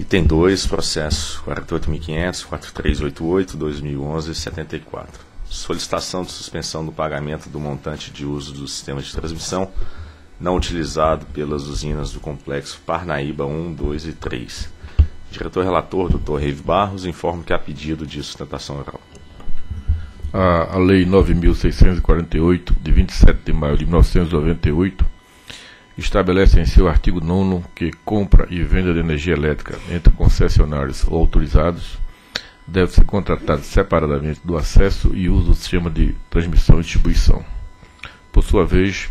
Item 2, processo 48.500, 4388, 2011, 74. Solicitação de suspensão do pagamento do montante de uso do sistema de transmissão não utilizado pelas usinas do complexo Parnaíba 1, 2 e 3. Diretor relator, Dr. Reive Barros, informa que há pedido de sustentação oral. A, a Lei 9.648, de 27 de maio de 1998, estabelece em seu artigo 9 que compra e venda de energia elétrica entre concessionários ou autorizados deve ser contratado separadamente do acesso e uso do sistema de transmissão e distribuição. Por sua vez,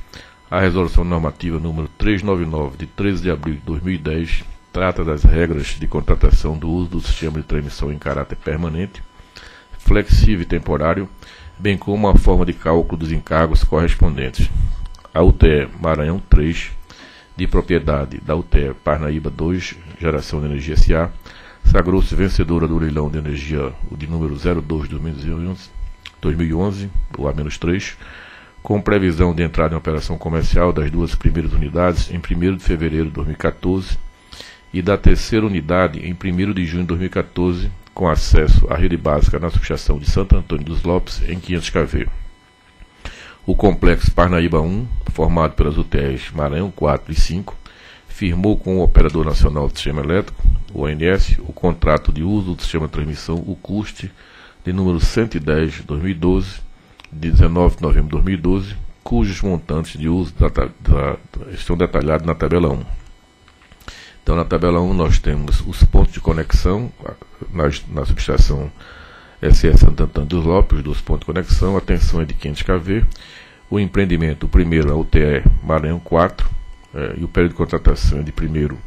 a Resolução Normativa número 399, de 13 de abril de 2010, trata das regras de contratação do uso do sistema de transmissão em caráter permanente, flexível e temporário, bem como a forma de cálculo dos encargos correspondentes. A UTE Maranhão 3 de propriedade da UTE Parnaíba 2, Geração de Energia SA, sagrou-se vencedora do leilão de energia, de número 02 2011, 2011 o A-3, com previsão de entrada em operação comercial das duas primeiras unidades em 1 de fevereiro de 2014 e da terceira unidade em 1 de junho de 2014, com acesso à rede básica na subestação de Santo Antônio dos Lopes, em 500 kV o Complexo Parnaíba 1, formado pelas UTEs Maranhão 4 e 5, firmou com o Operador Nacional do Sistema Elétrico, o ONS, o contrato de uso do sistema de transmissão, o CUST, de número 110 2012, de 19 de novembro de 2012, cujos montantes de uso da, da, estão detalhados na tabela 1. Então, na tabela 1, nós temos os pontos de conexão na, na subestação SS Santo Antônio dos Lopes, dos pontos de conexão, a tensão é de 500 kV. O empreendimento, o primeiro, a UTE Maranhão 4, é, e o período de contratação é de 1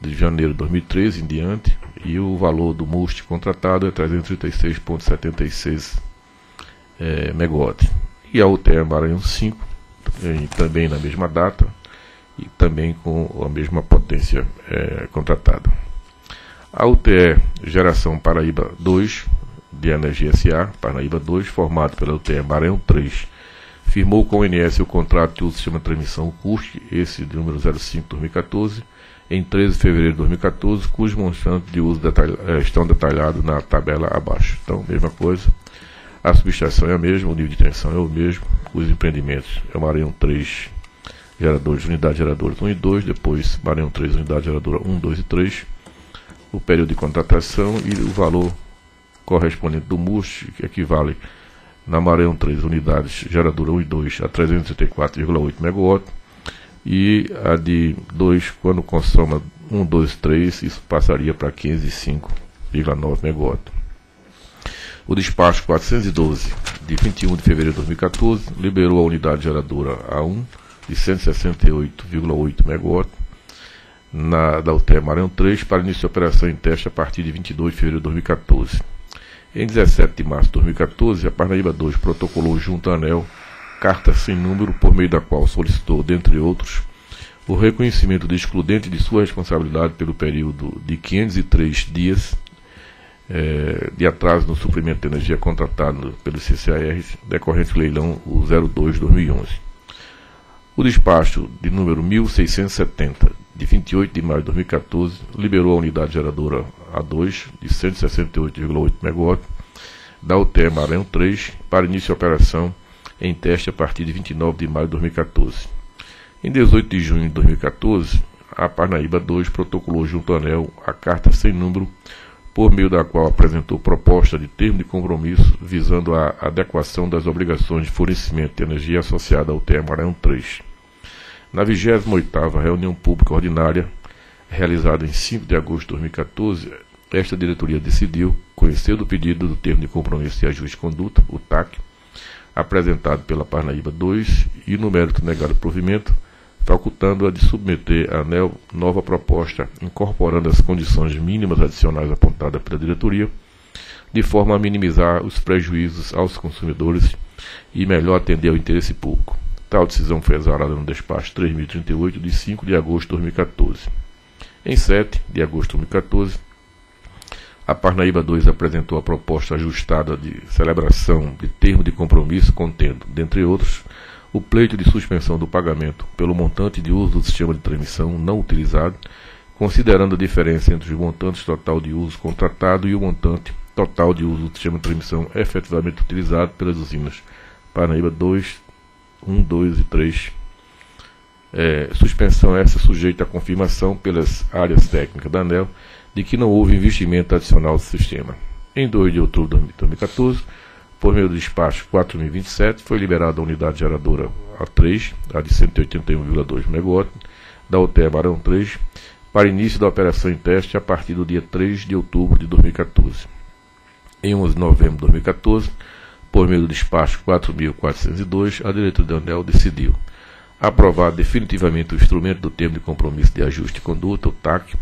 de janeiro de 2013 em diante, e o valor do MUST contratado é 336,76 é, megawatt. E a UTE Maranhão 5, é, também na mesma data, e também com a mesma potência é, contratada. A UTE Geração Paraíba 2, de Energia SA, Paraíba 2, formado pela UTE Maranhão 3, firmou com o INS o contrato de uso do sistema de transmissão CUST, esse de número 05-2014, em 13 de fevereiro de 2014, cujos montantes de uso detalha, eh, estão detalhados na tabela abaixo. Então, mesma coisa, a subestação é a mesma, o nível de tensão é o mesmo, os empreendimentos é o Maranhão 3, geradores, unidade geradoras 1 e 2, depois Maranhão 3, unidade geradora 1, 2 e 3, o período de contratação e o valor correspondente do MUST, que equivale na Maranhão 3 unidades geradora 1 e 2 a 334,8 MW e a de 2 quando consoma 1, 2, 3 isso passaria para 15,5,9 MW. O despacho 412 de 21 de fevereiro de 2014 liberou a unidade geradora A1 de 168,8 MW na, da UTE Maranhão 3 para início de operação em teste a partir de 22 de fevereiro de 2014. Em 17 de março de 2014, a Parnaíba 2 protocolou junto à ANEL carta sem número por meio da qual solicitou, dentre outros, o reconhecimento de excludente de sua responsabilidade pelo período de 503 dias é, de atraso no suprimento de energia contratado pelo CCAR decorrente do leilão 02-2011. O despacho de número 1670 de 28 de maio de 2014, liberou a unidade geradora A2 de 168,8 MW da UTE Maranhão 3 para início de operação em teste a partir de 29 de maio de 2014. Em 18 de junho de 2014, a Parnaíba 2 protocolou junto ao ANEL a carta sem número, por meio da qual apresentou proposta de termo de compromisso visando a adequação das obrigações de fornecimento de energia associada ao TE Maranhão 3. Na 28ª reunião pública ordinária, realizada em 5 de agosto de 2014, esta diretoria decidiu, conhecer do pedido do termo de compromisso de ajuste de conduta, o TAC, apresentado pela Parnaíba 2 e no mérito negado provimento, facultando-a de submeter à ANEL nova proposta, incorporando as condições mínimas adicionais apontadas pela diretoria, de forma a minimizar os prejuízos aos consumidores e melhor atender ao interesse público. Tal decisão foi exarada no despacho 3038 de 5 de agosto de 2014. Em 7 de agosto de 2014, a Parnaíba 2 apresentou a proposta ajustada de celebração de termo de compromisso contendo, dentre outros, o pleito de suspensão do pagamento pelo montante de uso do sistema de transmissão não utilizado, considerando a diferença entre os montantes total de uso contratado e o montante total de uso do sistema de transmissão efetivamente utilizado pelas usinas Parnaíba 2, 1, 2 e 3. É, suspensão essa sujeita à confirmação pelas áreas técnicas da ANEL de que não houve investimento adicional do sistema. Em 2 de outubro de 2014, por meio do despacho 4027, foi liberada a unidade geradora A3, a de 181,2 MW, da UTE Barão 3, para início da operação em teste a partir do dia 3 de outubro de 2014. Em 11 de novembro de 2014, por meio do despacho 4.402, a diretoria da ANEL decidiu aprovar definitivamente o instrumento do termo de compromisso de ajuste de conduta, o TAC,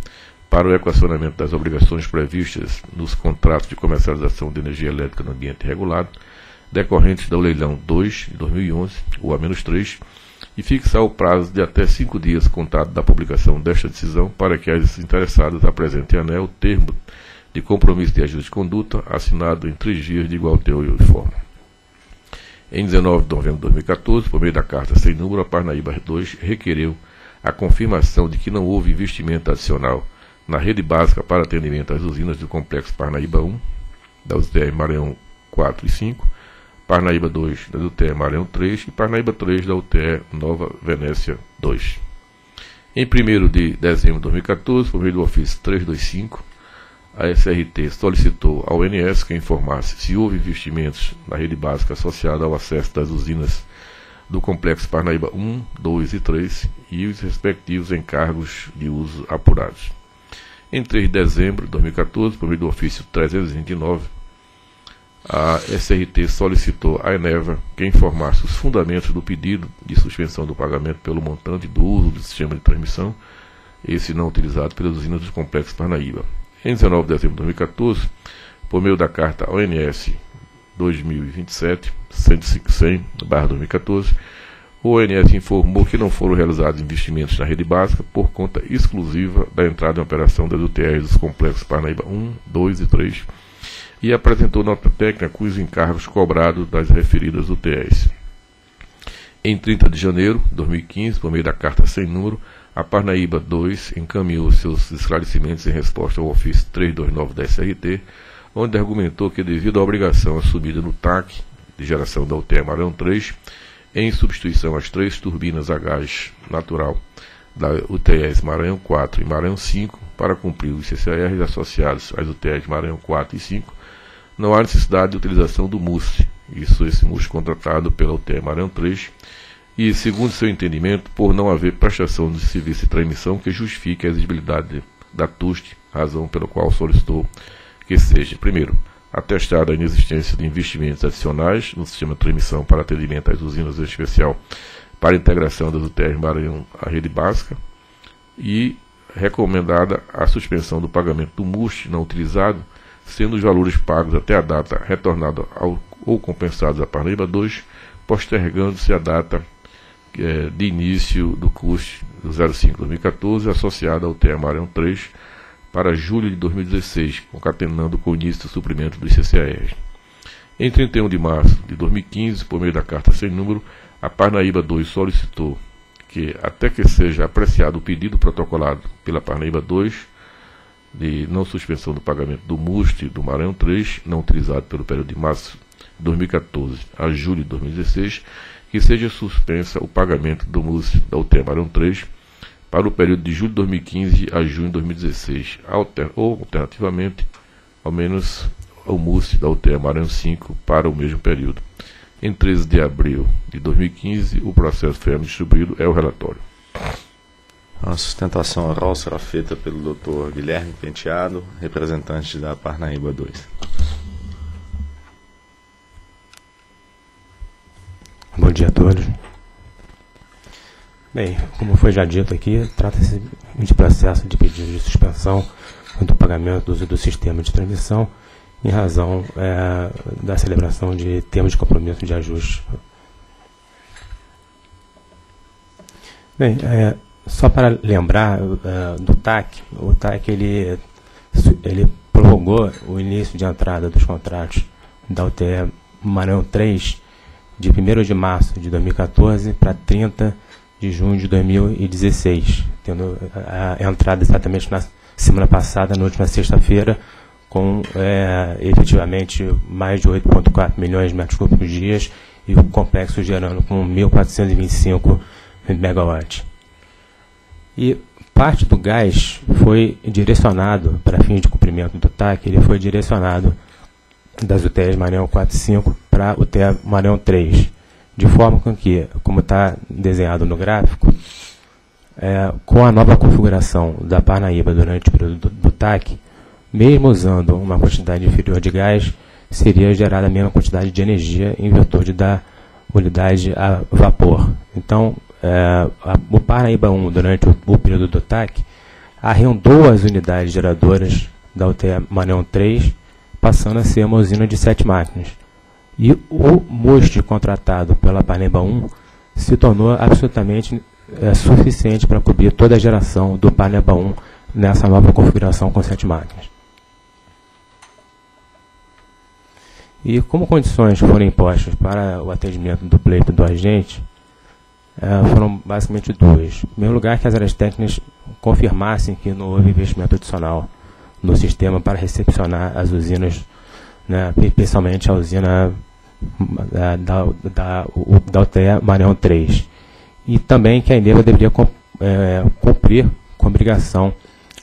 para o equacionamento das obrigações previstas nos contratos de comercialização de energia elétrica no ambiente regulado, decorrentes do leilão 2 de 2011, o A-3, e fixar o prazo de até cinco dias contado da publicação desta decisão para que as interessadas apresentem ANEL o termo de compromisso de ajuste de conduta assinado em três dias de igual teor e forma. Em 19 de novembro de 2014, por meio da carta sem número, a Parnaíba 2 requereu a confirmação de que não houve investimento adicional na rede básica para atendimento às usinas do Complexo Parnaíba 1, da UTE Maranhão 4 e 5, Parnaíba 2 da UTE Maranhão 3 e Parnaíba 3 da UTE Nova Venécia 2. Em 1 de dezembro de 2014, por meio do ofício 325, a SRT solicitou ao ONS que informasse se houve investimentos na rede básica associada ao acesso das usinas do Complexo Parnaíba 1, 2 e 3 e os respectivos encargos de uso apurados. Em 3 de dezembro de 2014, por meio do ofício 329, a SRT solicitou à Eneva que informasse os fundamentos do pedido de suspensão do pagamento pelo montante do uso do sistema de transmissão, esse não utilizado pelas usinas do Complexo Parnaíba. Em 19 de dezembro de 2014, por meio da carta ONS 2027 100/2014, o ONS informou que não foram realizados investimentos na rede básica por conta exclusiva da entrada em operação das UTRs dos complexos Parnaíba 1, 2 e 3 e apresentou nota técnica com os encargos cobrados das referidas UTRs. Em 30 de janeiro de 2015, por meio da carta sem número, a Parnaíba 2 encaminhou seus esclarecimentos em resposta ao ofício 329 da SRT, onde argumentou que devido à obrigação assumida no TAC de geração da UTE Marão 3, em substituição às três turbinas a gás natural da UTS Maranhão 4 e Maranhão 5 para cumprir os CCRs associados às UTS Maranhão 4 e 5, não há necessidade de utilização do MUSE, isso esse MUSE contratado pela UTE Maranhão 3, e, segundo seu entendimento, por não haver prestação de serviço de transmissão que justifique a exigibilidade da TUST, razão pela qual solicitou que seja, primeiro, atestada a inexistência de investimentos adicionais no sistema de transmissão para atendimento às usinas em especial para a integração das UTRs Maranhão à rede básica e recomendada a suspensão do pagamento do MUST não utilizado, sendo os valores pagos até a data retornada ao, ou compensados a Parnaíba 2, postergando-se a data é, de início do custo do 05-2014 associada ao TE Maranhão 3, para julho de 2016, concatenando com o início do suprimento do ICCAR. Em 31 de março de 2015, por meio da carta sem número, a Parnaíba 2 solicitou que, até que seja apreciado o pedido protocolado pela Parnaíba 2 de não suspensão do pagamento do MUST do Maranhão 3, não utilizado pelo período de março de 2014 a julho de 2016, que seja suspensa o pagamento do MUST da UTE Maranhão 3 para o período de julho de 2015 a junho de 2016, alter, ou alternativamente, ao menos o MUS da UTE Maranhão 5 para o mesmo período. Em 13 de abril de 2015, o processo foi distribuído, é o relatório. A sustentação oral será feita pelo Dr. Guilherme Penteado, representante da Parnaíba 2. Bom dia a todos. Bem, como foi já dito aqui, trata-se de processo de pedido de suspensão do pagamento do uso do sistema de transmissão em razão é, da celebração de termos de compromisso de ajuste. Bem, é, só para lembrar é, do TAC, o TAC ele, ele prorrogou o início de entrada dos contratos da UTE Maranhão 3 de 1 de março de 2014 para 30 de junho de 2016. tendo a, entrada exatamente na semana passada, na última sexta-feira, com é, efetivamente mais de 8,4 milhões de metros cúbicos dias e o complexo gerando com 1.425 megawatts. E parte do gás foi direcionado, para fim de cumprimento do TAC, ele foi direcionado das UTEs Maranhão 4 e 5 para o UTE Maranhão 3, de forma com que, como está desenhado no gráfico, é, com a nova configuração da Parnaíba durante o período do, do TAC, mesmo usando uma quantidade inferior de gás, seria gerada a mesma quantidade de energia em virtude da unidade a vapor. Então, é, a, o Parnaíba 1, durante o, o, período do TAC, arrendou as unidades geradoras da UTE Maneão 3, passando a ser uma usina de sete máquinas. E o MUST contratado pela Parnaíba 1 se tornou absolutamente é, suficiente para cobrir toda a geração do Parnaíba 1 nessa nova configuração com sete máquinas. E como condições foram impostas para o atendimento do pleito do agente, é, foram basicamente duas. Em primeiro lugar, que as áreas técnicas confirmassem que não houve investimento adicional no sistema para recepcionar as usinas, né, especialmente a usina da, da, da, da UTE Maranhão 3. E também que a Eneva deveria é, cumprir com a obrigação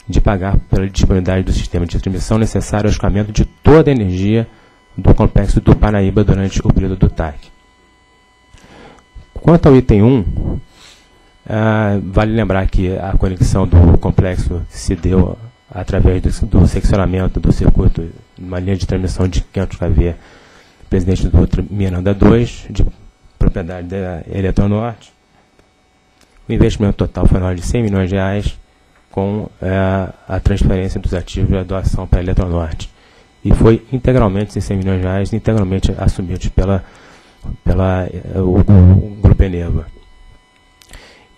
de pagar pela disponibilidade do sistema de transmissão necessário ao escoamento de toda a energia do complexo do Paraíba durante o período do TAC. Quanto ao item 1, ah, vale lembrar que a conexão do complexo se deu através do, do seccionamento do circuito, uma linha de transmissão de 500 kV, presidente do Miranda 2, de propriedade da Eletronorte. O investimento total foi de 100 milhões de reais, com eh, a transferência dos ativos da doação para a Eletronorte e foi integralmente, esses 100 milhões de reais, integralmente assumidos pela, pela eh, o, o Grupo Eneva.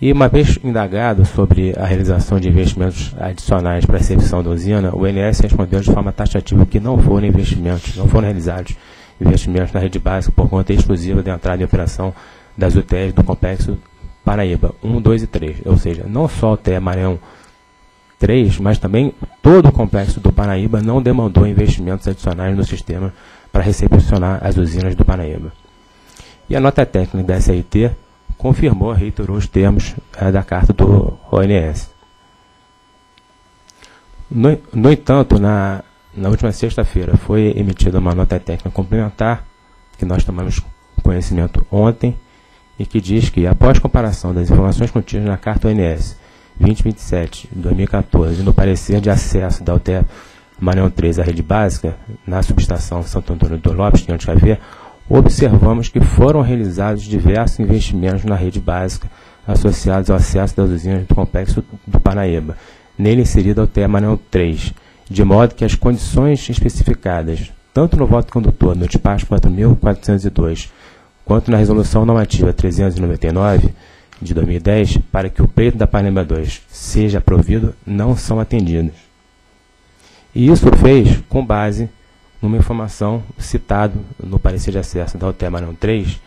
E uma vez indagado sobre a realização de investimentos adicionais para a execução da usina, o INS respondeu de forma taxativa que não foram investimentos, não foram realizados investimentos na rede básica por conta exclusiva da entrada em operação das UTEs do complexo Paraíba 1, 2 e 3. Ou seja, não só o TE Maranhão 3, mas também todo o complexo do Paraíba não demandou investimentos adicionais no sistema para recepcionar as usinas do Paraíba. E a nota técnica da SIT confirmou, reiterou os termos é, da carta do ONS. No, no entanto, na, na última sexta-feira foi emitida uma nota técnica complementar, que nós tomamos conhecimento ontem, e que diz que, após comparação das informações contidas na carta ONS 2027 2014, no parecer de acesso da UTE Maranhão 3 à rede básica, na subestação Santo Antônio do Lopes, em Xavier, observamos que foram realizados diversos investimentos na rede básica associados ao acesso das usinas do complexo do Parnaíba, nele inserida a UTE Maranhão 3, de modo que as condições especificadas, tanto no voto condutor no despacho 4.402, quanto na resolução normativa 399, de 2010 para que o pleito da Parnaíba 2 seja provido não são atendidos. E isso fez com base numa informação citada no parecer de acesso da UTE Marão 3,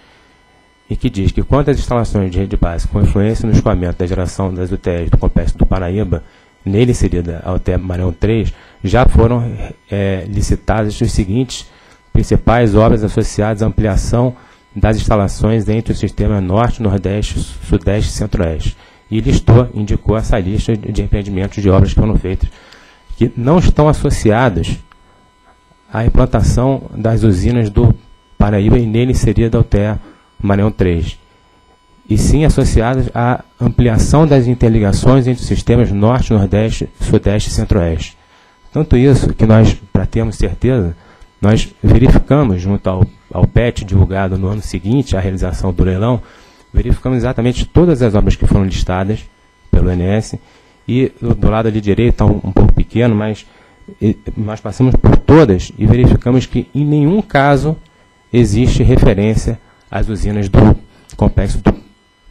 e que diz que quanto às instalações de rede básica com influência no escoamento da geração das UTEs do complexo do Paraíba, nele inserida a UTE Marão 3, já foram é, licitadas os seguintes principais obras associadas à ampliação das instalações entre o sistema Norte, Nordeste, Sudeste e Centro-Oeste. E listou, indicou essa lista de empreendimentos de obras que foram feitas, que não estão associadas à implantação das usinas do Paraíba e nele seria da UTE Maranhão 3, e sim associadas à ampliação das interligações entre os sistemas Norte, Nordeste, Sudeste e Centro-Oeste. Tanto isso que nós, para termos certeza, nós verificamos, junto ao, ao PET divulgado no ano seguinte, à realização do leilão, verificamos exatamente todas as obras que foram listadas pelo INS, e do lado ali direito está um, um pouco pequeno, mas e, nós passamos por todas e verificamos que em nenhum caso existe referência às usinas do complexo do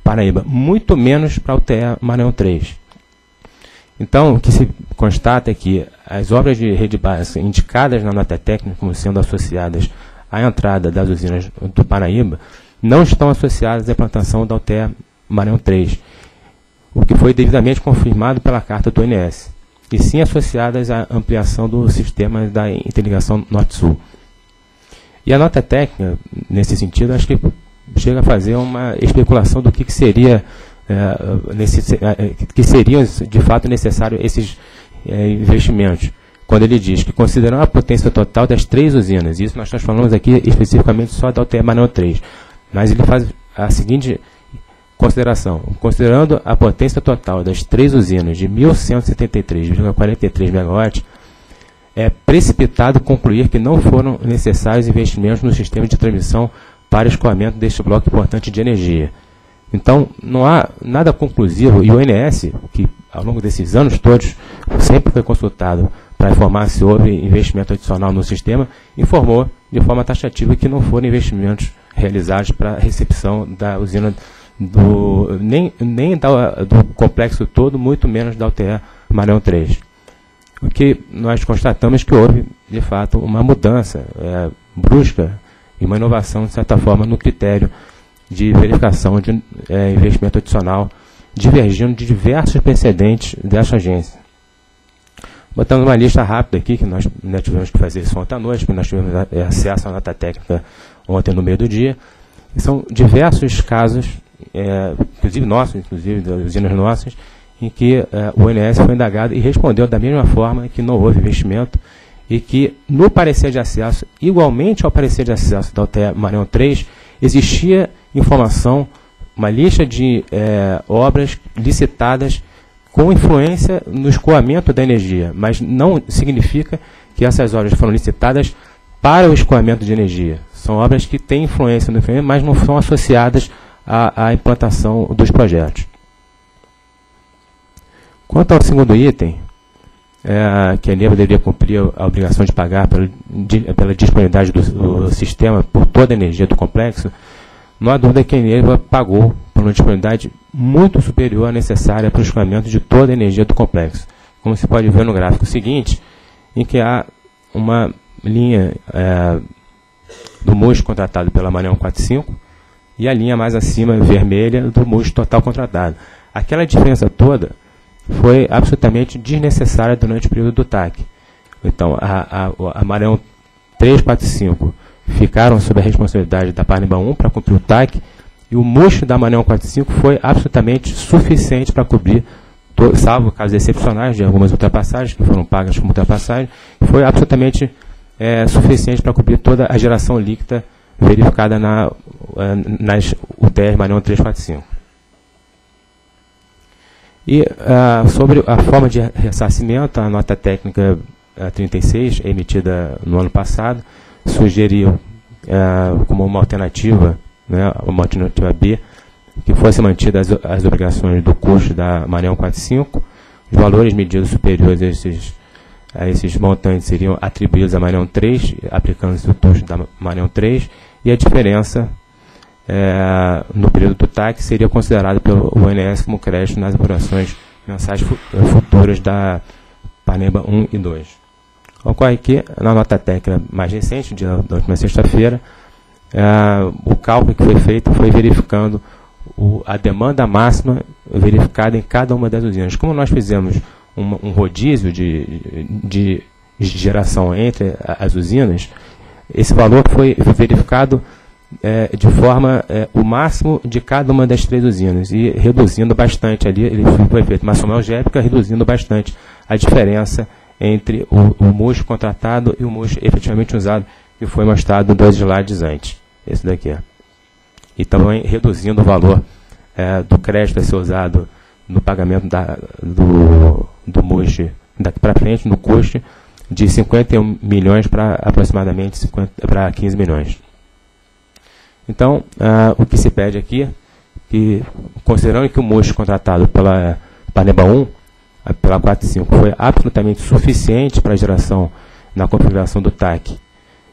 Paraíba, muito menos para o TE Maranhão 3. Então, o que se constata é que as obras de rede básica indicadas na nota técnica como sendo associadas à entrada das usinas do Paraíba não estão associadas à implantação da UTE Maranhão 3. o que foi devidamente confirmado pela carta do ONS, e sim associadas à ampliação do sistema da interligação Norte-Sul. E a nota técnica, nesse sentido, acho que chega a fazer uma especulação do que, que seria é, nesse, é, que seriam de fato necessários esses é, investimentos. Quando ele diz que considerando a potência total das três usinas, isso nós estamos falando aqui especificamente só da UTE Maranhão 3, mas ele faz a seguinte consideração: considerando a potência total das três usinas de 1.173,43 MW, é precipitado concluir que não foram necessários investimentos no sistema de transmissão para escoamento deste bloco importante de energia. Então, não há nada conclusivo, e o INS, que ao longo desses anos todos sempre foi consultado para informar se houve investimento adicional no sistema, informou de forma taxativa que não foram investimentos realizados para a recepção da usina do, nem, nem da, do complexo todo, muito menos da UTE Maranhão 3. O que nós constatamos que houve, de fato, uma mudança é, brusca e uma inovação, de certa forma, no critério de verificação de é, investimento adicional, divergindo de diversos precedentes dessa agência. Botando uma lista rápida aqui, que nós né, tivemos que fazer isso ontem à noite, porque nós tivemos é, acesso à nota técnica ontem no meio do dia. São diversos casos, é, inclusive nossos, inclusive das usinas nossas, em que é, o INS foi indagado e respondeu da mesma forma que não houve investimento e que no parecer de acesso, igualmente ao parecer de acesso da UTE Maranhão 3, existia informação, uma lista de é, obras licitadas com influência no escoamento da energia, mas não significa que essas obras foram licitadas para o escoamento de energia. São obras que têm influência no escoamento, mas não são associadas à, à implantação dos projetos. Quanto ao segundo item, é, que a Eneva deveria cumprir a obrigação de pagar pela, de, pela disponibilidade do, do, sistema por toda a energia do complexo, não há dúvida que a Eneva pagou por uma disponibilidade muito superior à necessária para o escoamento de toda a energia do complexo. Como se pode ver no gráfico seguinte, em que há uma linha é, do MUS contratado pela Maranhão 45 e a linha mais acima, vermelha, do MUS total contratado. Aquela diferença toda foi absolutamente desnecessária durante o período do TAC. Então, a, a, a Maranhão 345 ficaram sob a responsabilidade da Parnimba 1 para cumprir o TAC, e o murcho da Maranhão 45 foi absolutamente suficiente para cobrir, salvo casos excepcionais de algumas ultrapassagens, que foram pagas como ultrapassagem, foi absolutamente é, suficiente para cobrir toda a geração líquida verificada na, eh, nas UTRs Maranhão 345. E uh, sobre a forma de ressarcimento, a nota técnica uh, 36, emitida no ano passado, sugeriu uh, como uma alternativa, né, uma alternativa B, que fosse mantida as, as obrigações do custo da Maranhão 45, os valores medidos superiores a esses, a esses montantes seriam atribuídos à Maranhão 3, aplicando-se o custo da Maranhão 3, e a diferença é, no período do TAC seria considerado pelo ONS como crédito nas apurações mensais eh, futuras da Paneba 1 e 2. Ocorre que, na nota técnica mais recente, dia, da última sexta-feira, é, o cálculo que foi feito foi verificando o, a demanda máxima verificada em cada uma das usinas. Como nós fizemos um, um rodízio de, de, de geração entre as usinas, esse valor foi verificado é, de forma é, o máximo de cada uma das três usinas e reduzindo bastante ali, ele foi feito uma soma algébrica, reduzindo bastante a diferença entre o, o mocho contratado e o mocho efetivamente usado, que foi mostrado dois slides antes. Esse daqui. E também reduzindo o valor é, do crédito a ser usado no pagamento da, do, do mocho daqui para frente, no custo de 51 milhões para aproximadamente 50, para 15 milhões. Então, uh, o que se pede aqui, que considerando que o mocho contratado pela Paneba 1, pela 45, foi absolutamente suficiente para a geração na configuração do TAC,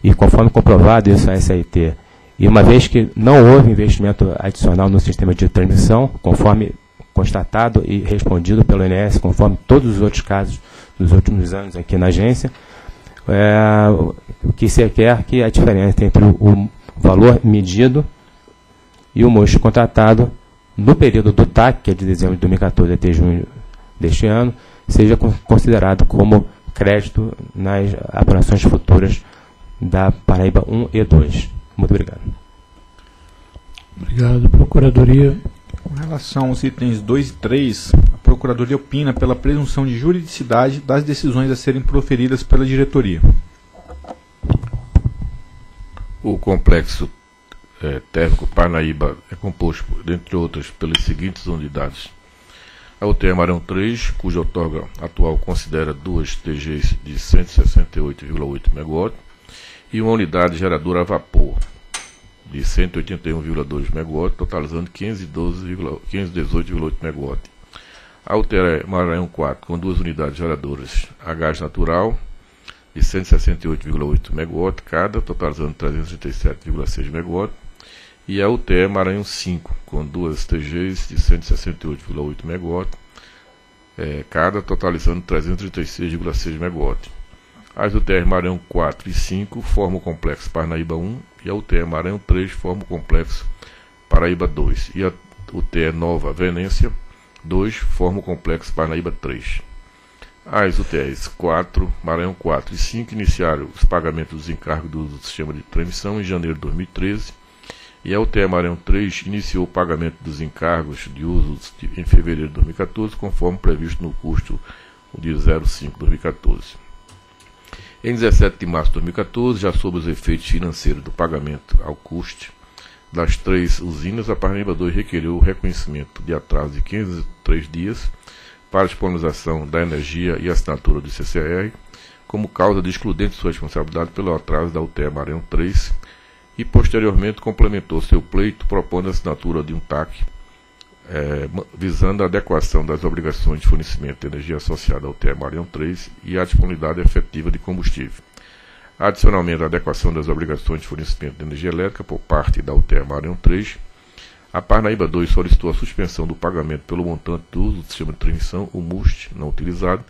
e conforme comprovado isso a SAIT, e uma vez que não houve investimento adicional no sistema de transmissão, conforme constatado e respondido pelo INS, conforme todos os outros casos dos últimos anos aqui na agência, é, o que se quer que a diferença entre o valor medido e o mocho contratado no período do TAC, que é de dezembro de 2014 até junho deste ano, seja considerado como crédito nas apurações futuras da Paraíba 1 e 2. Muito obrigado. Obrigado. Procuradoria. Com relação aos itens 2 e 3, a Procuradoria opina pela presunção de juridicidade das decisões a serem proferidas pela diretoria. O complexo é, térmico Parnaíba é composto, dentre outras, pelas seguintes unidades. A UTE Marão 3, cuja outorga atual considera duas TGs de 168,8 MW, e uma unidade geradora a vapor de 181,2 MW, totalizando 518,8 MW. A UTE Maranhão 4, com duas unidades geradoras a gás natural de 168,8 MW cada, totalizando 337,6 MW e a UTE Maranhão 5, com duas TGs de 168,8 MW, é, cada totalizando 336,6 MW. As UTEs Maranhão 4 e 5 formam o complexo Parnaíba 1 e a UTE Maranhão 3 forma o complexo Paraíba 2 e a UTE Nova Venência 2 forma o complexo Parnaíba 3. As UTEs 4, Maranhão 4 e 5 iniciaram os pagamentos dos encargos do sistema de transmissão em janeiro de 2013 e a UTE Maranhão 3 iniciou o pagamento dos encargos de uso em fevereiro de 2014, conforme previsto no custo de 05-2014. Em 17 de março de 2014, já sob os efeitos financeiros do pagamento ao custe das três usinas, a Parnaíba 2 requeriu o reconhecimento de atraso de 15 dias para a disponibilização da energia e assinatura do CCR, como causa de excludente de sua responsabilidade pelo atraso da UTE Maranhão 3, e posteriormente complementou seu pleito propondo a assinatura de um TAC é, visando a adequação das obrigações de fornecimento de energia associada ao TE Maranhão 3 e a disponibilidade efetiva de combustível. Adicionalmente, a adequação das obrigações de fornecimento de energia elétrica por parte da UTE Maranhão 3, a Parnaíba 2 solicitou a suspensão do pagamento pelo montante do uso do sistema de transmissão, o MUST, não utilizado,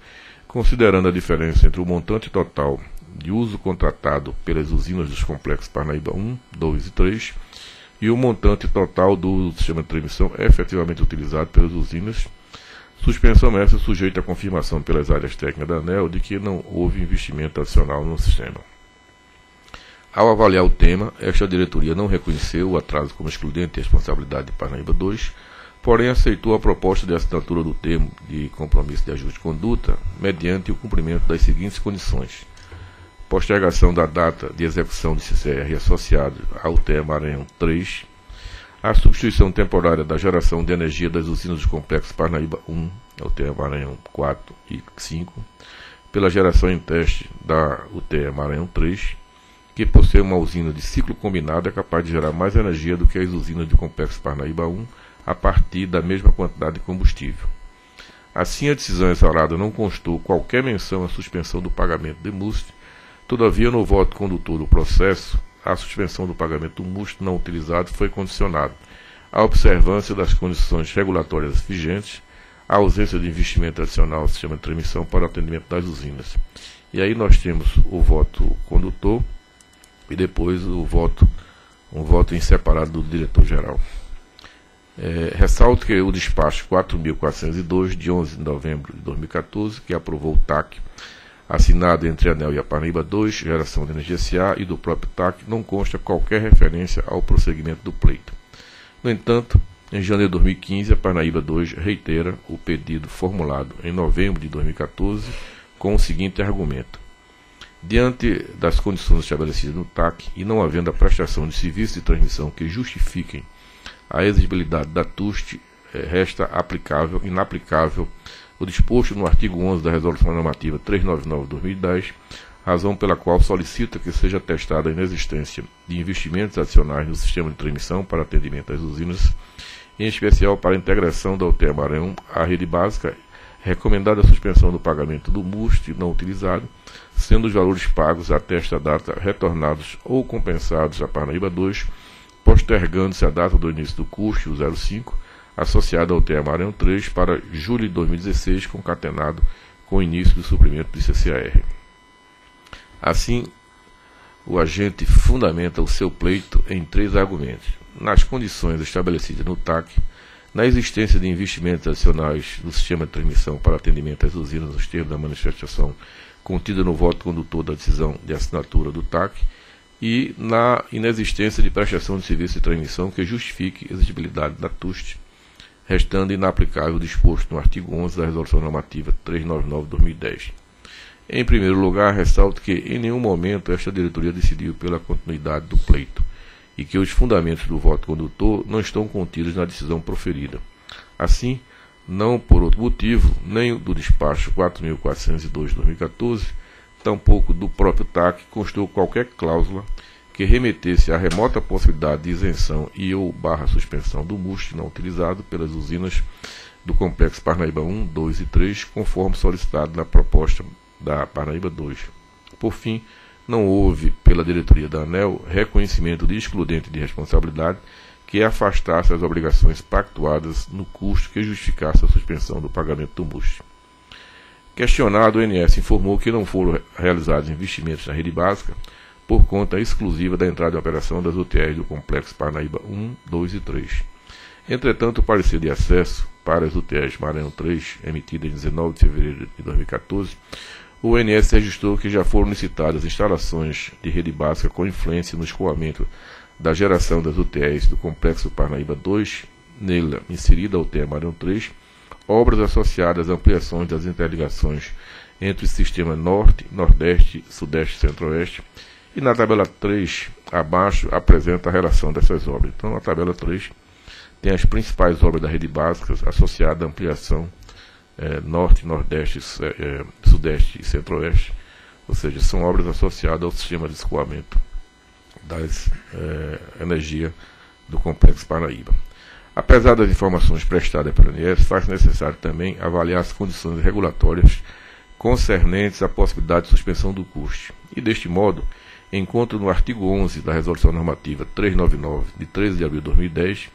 considerando a diferença entre o montante total de uso contratado pelas usinas dos complexos Parnaíba 1, 2 e 3 e o montante total do sistema de transmissão efetivamente utilizado pelas usinas. Suspensão essa sujeita à confirmação pelas áreas técnicas da ANEL de que não houve investimento adicional no sistema. Ao avaliar o tema, esta diretoria não reconheceu o atraso como excludente de responsabilidade de Parnaíba 2, porém aceitou a proposta de assinatura do termo de compromisso de ajuste de conduta mediante o cumprimento das seguintes condições. Postergação da data de execução do CCR associado ao TE Maranhão 3, a substituição temporária da geração de energia das usinas do Complexo Parnaíba 1, ao TE Maranhão 4 e 5, pela geração em teste da UTE Maranhão 3, que possui uma usina de ciclo combinado é capaz de gerar mais energia do que as usinas do Complexo Parnaíba 1 a partir da mesma quantidade de combustível. Assim, a decisão exorada não constou qualquer menção à suspensão do pagamento de MUST Todavia, no voto condutor do processo, a suspensão do pagamento do MUST não utilizado foi condicionado à observância das condições regulatórias vigentes, à ausência de investimento adicional no sistema de transmissão para o atendimento das usinas. E aí nós temos o voto condutor e depois o voto, um voto em separado do diretor-geral. É, ressalto que o despacho 4.402, de 11 de novembro de 2014, que aprovou o TAC assinado entre a ANEL e a Parnaíba 2, Geração de Energia SA e do próprio TAC, não consta qualquer referência ao prosseguimento do pleito. No entanto, em janeiro de 2015, a Parnaíba 2 reitera o pedido formulado em novembro de 2014 com o seguinte argumento. Diante das condições estabelecidas no TAC e não havendo a prestação de serviços de transmissão que justifiquem a exigibilidade da TUST, eh, resta aplicável, inaplicável o disposto no artigo 11 da Resolução Normativa 399-2010, razão pela qual solicita que seja atestada a inexistência de investimentos adicionais no sistema de transmissão para atendimento às usinas, em especial para a integração da UTE Maranhão à rede básica, recomendada a suspensão do pagamento do MUST não utilizado, sendo os valores pagos até esta data retornados ou compensados a Parnaíba 2, postergando-se a data do início do custo, o 05, associado ao TE Maranhão 3 para julho de 2016, concatenado com o início do suprimento do ICCAR. Assim, o agente fundamenta o seu pleito em três argumentos. Nas condições estabelecidas no TAC, na existência de investimentos adicionais do sistema de transmissão para atendimento às usinas nos termos da manifestação contida no voto condutor da decisão de assinatura do TAC e na inexistência de prestação de serviço de transmissão que justifique a exigibilidade da TUST, restando inaplicável o disposto no artigo 11 da Resolução Normativa 399-2010. Em primeiro lugar, ressalto que em nenhum momento esta diretoria decidiu pela continuidade do pleito e que os fundamentos do voto condutor não estão contidos na decisão proferida. Assim, não por outro motivo, nem do despacho 4.402-2014, tampouco do próprio TAC, constou qualquer cláusula que remetesse à remota possibilidade de isenção e ou barra suspensão do MUST não utilizado pelas usinas do Complexo Parnaíba 1, 2 e 3, conforme solicitado na proposta da Parnaíba 2. Por fim, não houve, pela diretoria da ANEL, reconhecimento de excludente de responsabilidade que afastasse as obrigações pactuadas no custo que justificasse a suspensão do pagamento do MUST. Questionado, o INS informou que não foram realizados investimentos na rede básica por conta exclusiva da entrada em operação das UTRs do Complexo Parnaíba 1, 2 e 3. Entretanto, o parecer de acesso para as UTRs Maranhão 3, emitido em 19 de fevereiro de 2014, o INS registrou que já foram licitadas instalações de rede básica com influência no escoamento da geração das UTEs do Complexo Parnaíba 2, nela inserida a UTE Maranhão 3, obras associadas a ampliações das interligações entre o sistema Norte, Nordeste, Sudeste e Centro-Oeste, e na tabela 3, abaixo, apresenta a relação dessas obras. Então, na tabela 3, tem as principais obras da rede básica associadas à ampliação é, norte, nordeste, é, sudeste e centro-oeste, ou seja, são obras associadas ao sistema de escoamento das é, energia do Complexo Paraíba. Apesar das informações prestadas pela ANES, faz necessário também avaliar as condições regulatórias concernentes à possibilidade de suspensão do custe. E deste modo, encontro no artigo 11 da Resolução Normativa 399, de 13 de abril de 2010,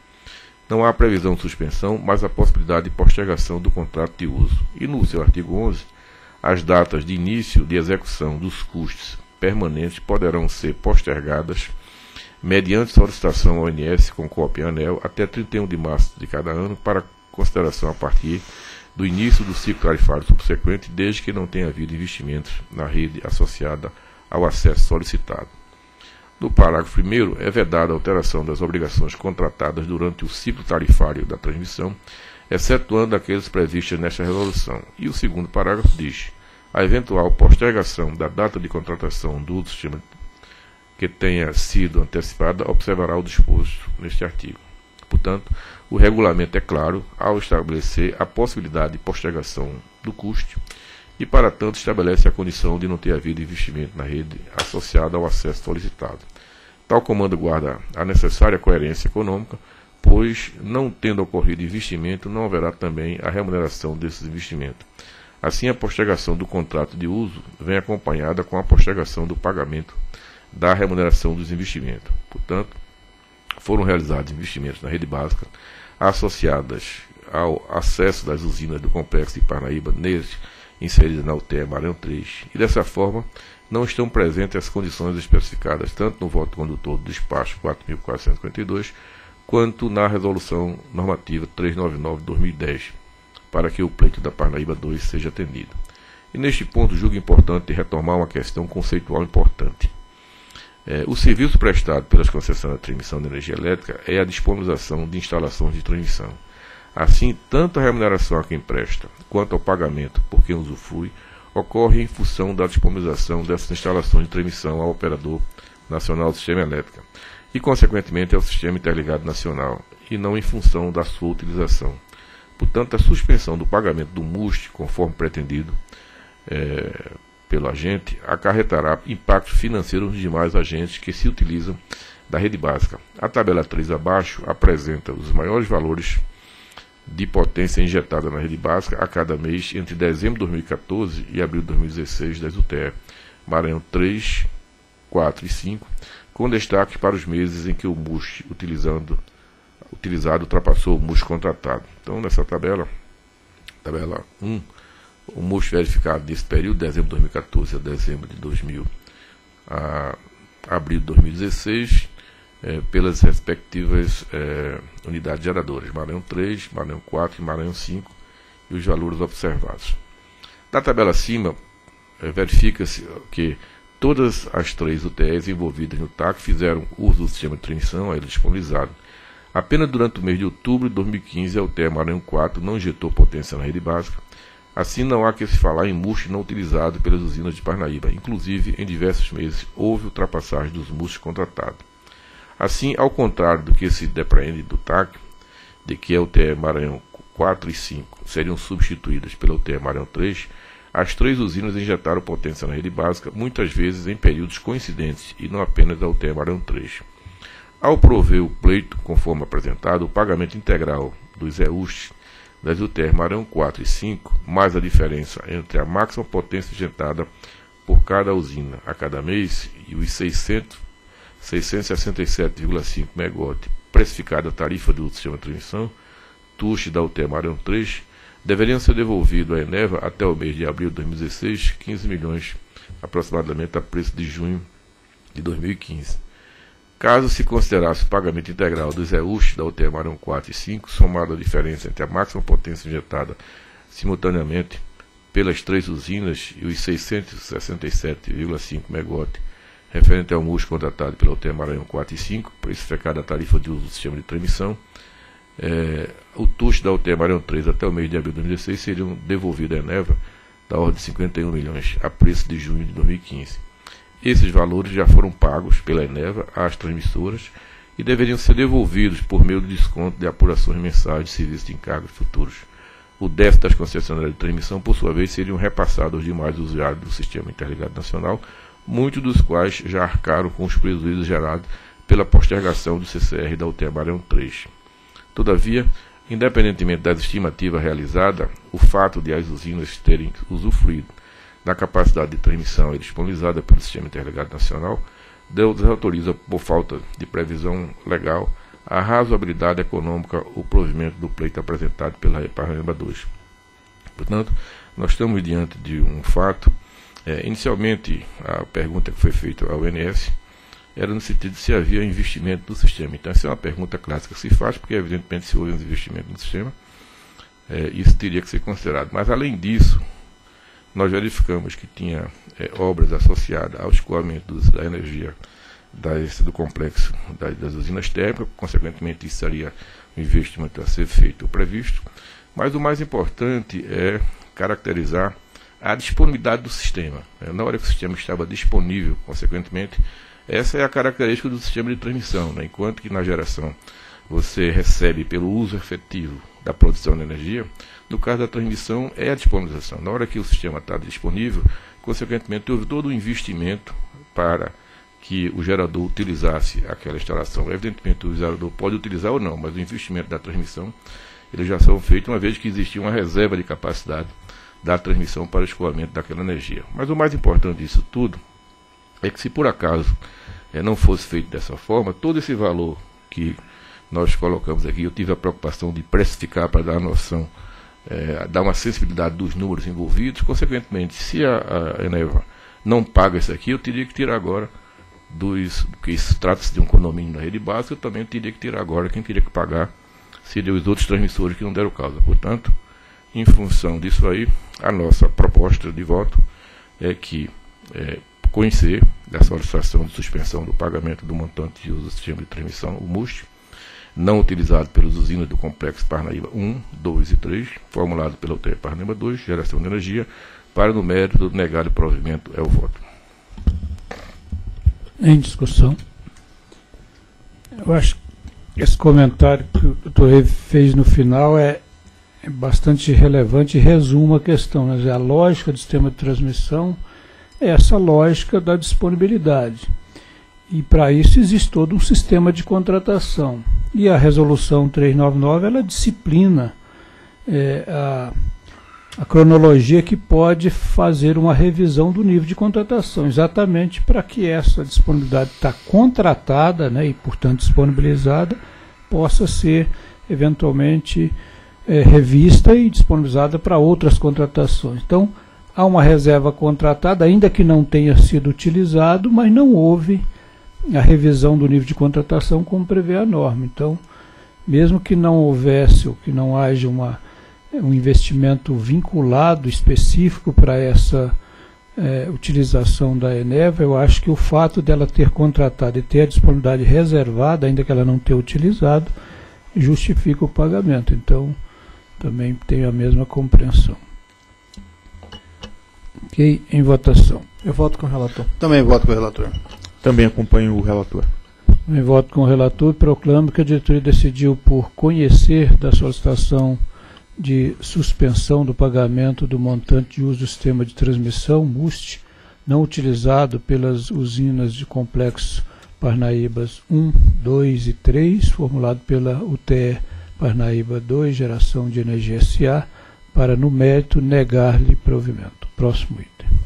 não há previsão de suspensão, mas a possibilidade de postergação do contrato de uso. E no seu artigo 11, as datas de início de execução dos custos permanentes poderão ser postergadas mediante solicitação ONS com cópia anel até 31 de março de cada ano para consideração a partir do início do ciclo tarifário subsequente, desde que não tenha havido investimentos na rede associada ao acesso solicitado. No parágrafo 1 é vedada a alteração das obrigações contratadas durante o ciclo tarifário da transmissão, excetuando aqueles previstos nesta resolução. E o segundo parágrafo diz: a eventual postergação da data de contratação do sistema que tenha sido antecipada observará o disposto neste artigo. Portanto, o regulamento é claro ao estabelecer a possibilidade de postergação do custo e, para tanto, estabelece a condição de não ter havido investimento na rede associada ao acesso solicitado. Tal comando guarda a necessária coerência econômica, pois, não tendo ocorrido investimento, não haverá também a remuneração desses investimentos. Assim, a postergação do contrato de uso vem acompanhada com a postergação do pagamento da remuneração dos investimentos. Portanto, foram realizados investimentos na rede básica associadas ao acesso das usinas do complexo de Parnaíba neste inseridas na UTE Maranhão 3, e dessa forma não estão presentes as condições especificadas tanto no voto condutor do despacho 4.452 quanto na resolução normativa 399-2010, para que o pleito da Parnaíba 2 seja atendido. E neste ponto julgo importante retomar uma questão conceitual importante. É, o serviço prestado pelas concessões de transmissão de energia elétrica é a disponibilização de instalações de transmissão. Assim, tanto a remuneração a quem presta, quanto ao pagamento por quem usufrui, ocorre em função da disponibilização dessas instalações de transmissão ao Operador Nacional do Sistema Elétrico e, consequentemente, ao Sistema Interligado Nacional, e não em função da sua utilização. Portanto, a suspensão do pagamento do MUST, conforme pretendido é, pelo agente, acarretará impactos financeiros nos demais agentes que se utilizam da rede básica. A tabela 3 abaixo apresenta os maiores valores de potência injetada na rede básica a cada mês entre dezembro de 2014 e abril de 2016 das UTE, Maranhão 3, 4 e 5, com destaque para os meses em que o MUST utilizando, utilizado ultrapassou o MUST contratado. Então, nessa tabela, tabela 1, o MUST verificado desse período, dezembro de 2014 a dezembro de 2000, a abril de 2016, é, pelas respectivas é, unidades geradoras, Maranhão 3, Maranhão 4 e Maranhão 5, e os valores observados. Na tabela acima, é, verifica-se que todas as três UTEs envolvidas no TAC fizeram uso do sistema de transmissão aéreo disponibilizado. Apenas durante o mês de outubro de 2015, a UTE Maranhão 4 não injetou potência na rede básica. Assim, não há que se falar em MUST não utilizado pelas usinas de Parnaíba. Inclusive, em diversos meses, houve ultrapassagem dos MUST contratados. Assim, ao contrário do que se depreende do TAC, de que a UTE Maranhão 4 e 5 seriam substituídas pela UTE Maranhão 3, as três usinas injetaram potência na rede básica, muitas vezes em períodos coincidentes, e não apenas a UTE Maranhão 3. Ao prover o pleito, conforme apresentado, o pagamento integral dos EUST das UTE Maranhão 4 e 5, mais a diferença entre a máxima potência injetada por cada usina a cada mês e os 600 667,5 MW precificada a tarifa do sistema de transmissão, TUST da UTE Maranhão 3, deveriam ser devolvidos à Eneva até o mês de abril de 2016 15 milhões aproximadamente a preço de junho de 2015. Caso se considerasse o pagamento integral dos EUST da UTE Maranhão 4 e 5, somado à diferença entre a máxima potência injetada simultaneamente pelas três usinas e os 667,5 MW referente ao MUS contratado pela UTE Maranhão 4 e 5, especificada a tarifa de uso do sistema de transmissão, é, o TUS da UTE Maranhão 3 até o mês de abril de 2016 seriam devolvidos à Eneva da ordem de 51 milhões a preço de junho de 2015. Esses valores já foram pagos pela Eneva às transmissoras e deveriam ser devolvidos por meio do desconto de apurações mensais de serviços de encargos futuros. O déficit das concessionárias de transmissão, por sua vez, seriam repassados aos demais usuários do Sistema Interligado Nacional muitos dos quais já arcaram com os prejuízos gerados pela postergação do CCR da UTE Barão 3. Todavia, independentemente das estimativas realizadas, o fato de as usinas terem usufruído da capacidade de transmissão disponibilizada pelo Sistema Interligado Nacional desautoriza, por falta de previsão legal, a razoabilidade econômica o provimento do pleito apresentado pela Parnaíba 2. Portanto, nós estamos diante de um fato é, inicialmente, a pergunta que foi feita ao ONS era no sentido de se havia investimento no sistema. Então, essa é uma pergunta clássica que se faz, porque, evidentemente, se houve um investimento no sistema, é, isso teria que ser considerado. Mas, além disso, nós verificamos que tinha é, obras associadas ao escoamento da energia das, do complexo das, das usinas térmicas, consequentemente, isso seria um investimento a ser feito ou previsto. Mas o mais importante é caracterizar a disponibilidade do sistema. Né? Na hora que o sistema estava disponível, consequentemente, essa é a característica do sistema de transmissão. Né? Enquanto que na geração você recebe pelo uso efetivo da produção de energia, no caso da transmissão é a disponibilização. Na hora que o sistema está disponível, consequentemente houve todo o investimento para que o gerador utilizasse aquela instalação. Evidentemente o gerador pode utilizar ou não, mas o investimento da transmissão eles já são feitos uma vez que existia uma reserva de capacidade da transmissão para o escoamento daquela energia. Mas o mais importante disso tudo é que se por acaso é, não fosse feito dessa forma, todo esse valor que nós colocamos aqui, eu tive a preocupação de precificar para dar a noção, é, dar uma sensibilidade dos números envolvidos, consequentemente, se a, a Eneva não paga isso aqui, eu teria que tirar agora dos, porque isso trata-se de um condomínio na rede básica, eu também teria que tirar agora quem teria que pagar seria os outros transmissores que não deram causa. Portanto, em função disso aí, a nossa proposta de voto é que é, conhecer da solicitação de suspensão do pagamento do montante de uso do sistema de transmissão, o MUST, não utilizado pelas usinas do Complexo Parnaíba 1, 2 e 3, formulado pela UTE Parnaíba 2, geração de energia, para no mérito do negado e provimento é o voto. Em discussão. Eu acho que esse comentário que o doutor fez no final é é bastante relevante e resume a questão. Né? A lógica do sistema de transmissão é essa lógica da disponibilidade. E para isso existe todo um sistema de contratação. E a resolução 399 ela disciplina é, a, a cronologia que pode fazer uma revisão do nível de contratação, exatamente para que essa disponibilidade está contratada né, e, portanto, disponibilizada, possa ser eventualmente é, revista e disponibilizada para outras contratações. Então, há uma reserva contratada, ainda que não tenha sido utilizado, mas não houve a revisão do nível de contratação como prevê a norma. Então, mesmo que não houvesse ou que não haja uma, um investimento vinculado específico para essa é, utilização da Eneva, eu acho que o fato dela ter contratado e ter a disponibilidade reservada, ainda que ela não tenha utilizado, justifica o pagamento. Então, também tenho a mesma compreensão. Ok, em votação. Eu voto com o relator. Também voto com o relator. Também acompanho o relator. Em voto com o relator, proclamo que a diretoria decidiu por conhecer da solicitação de suspensão do pagamento do montante de uso do sistema de transmissão MUST não utilizado pelas usinas de complexo Parnaíbas 1, 2 e 3, formulado pela UTE Parnaíba 2, Geração de Energia SA, para, no mérito, negar-lhe provimento. Próximo item.